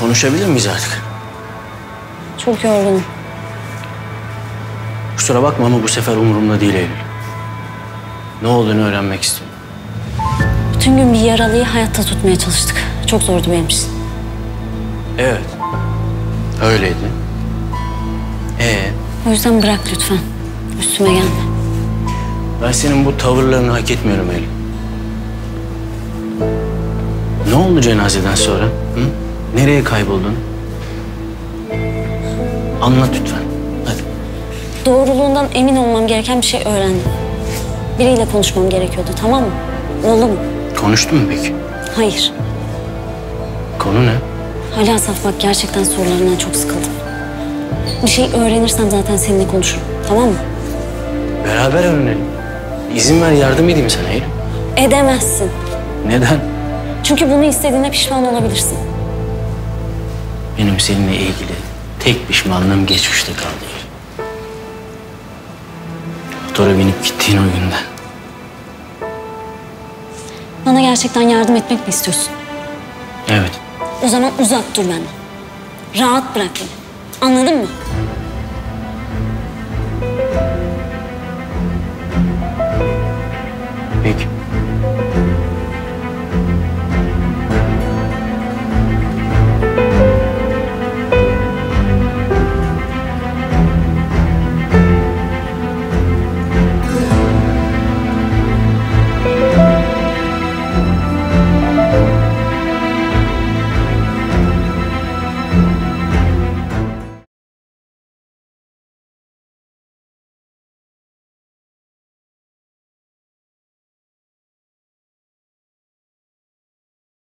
Konuşabilir miyiz artık? Çok yorgunum. Kusura bakma ama bu sefer umurumda değil Eylül. Ne olduğunu öğrenmek istiyorum. Bütün gün bir yaralıyı hayatta tutmaya çalıştık. Çok zordu benim için. Evet. Öyleydi. Ee, O yüzden bırak lütfen. Üstüme gelme. ben senin bu tavırlarını hak etmiyorum Eylül. Ne oldu cenazeden sonra? Hı? Nereye kayboldun? Anlat lütfen. Hadi. Doğruluğundan emin olmam gereken bir şey öğrendim. Biriyle konuşmam gerekiyordu tamam mı? Oldu mu? Konuştun mu peki? Hayır. Konu ne? Hala Saf bak gerçekten sorularından çok sıkıldım. Bir şey öğrenirsem zaten seninle konuşurum. Tamam mı? Beraber öğrenelim. İzin ver yardım edeyim sana Eylül. Edemezsin. Neden? Çünkü bunu istediğine pişman olabilirsin. Benim seninle ilgili tek pişmanlığım geçmişte kaldı. Motora binip gittiğin o günden. Bana gerçekten yardım etmek mi istiyorsun? Evet. O zaman uzak dur benden. Rahat bırak beni. Anladın mı? Peki.